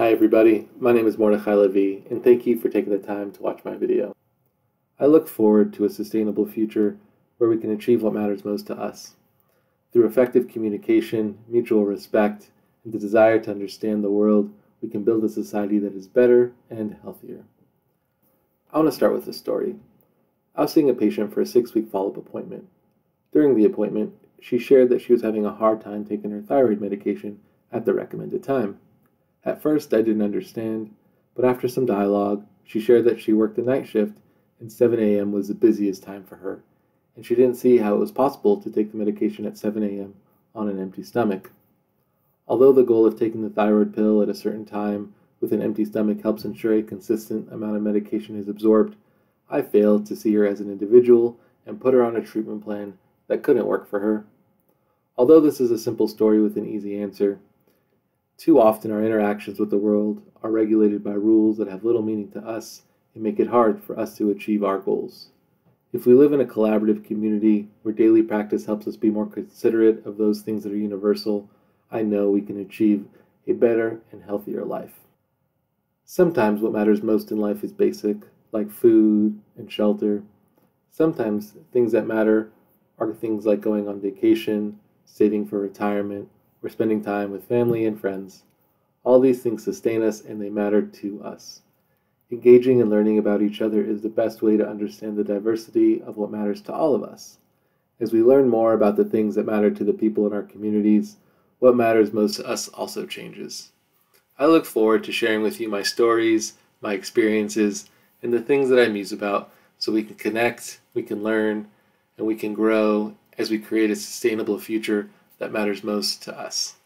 Hi everybody, my name is Mordechai Lavi, and thank you for taking the time to watch my video. I look forward to a sustainable future where we can achieve what matters most to us. Through effective communication, mutual respect, and the desire to understand the world, we can build a society that is better and healthier. I want to start with a story. I was seeing a patient for a six week follow up appointment. During the appointment, she shared that she was having a hard time taking her thyroid medication at the recommended time. At first, I didn't understand, but after some dialogue, she shared that she worked the night shift and 7 a.m. was the busiest time for her, and she didn't see how it was possible to take the medication at 7 a.m. on an empty stomach. Although the goal of taking the thyroid pill at a certain time with an empty stomach helps ensure a consistent amount of medication is absorbed, I failed to see her as an individual and put her on a treatment plan that couldn't work for her. Although this is a simple story with an easy answer, too often our interactions with the world are regulated by rules that have little meaning to us and make it hard for us to achieve our goals. If we live in a collaborative community where daily practice helps us be more considerate of those things that are universal, I know we can achieve a better and healthier life. Sometimes what matters most in life is basic, like food and shelter. Sometimes things that matter are things like going on vacation, saving for retirement, or spending time with family and friends. All these things sustain us and they matter to us. Engaging and learning about each other is the best way to understand the diversity of what matters to all of us. As we learn more about the things that matter to the people in our communities, what matters most to us also changes. I look forward to sharing with you my stories, my experiences, and the things that I muse about so we can connect, we can learn, and we can grow as we create a sustainable future that matters most to us.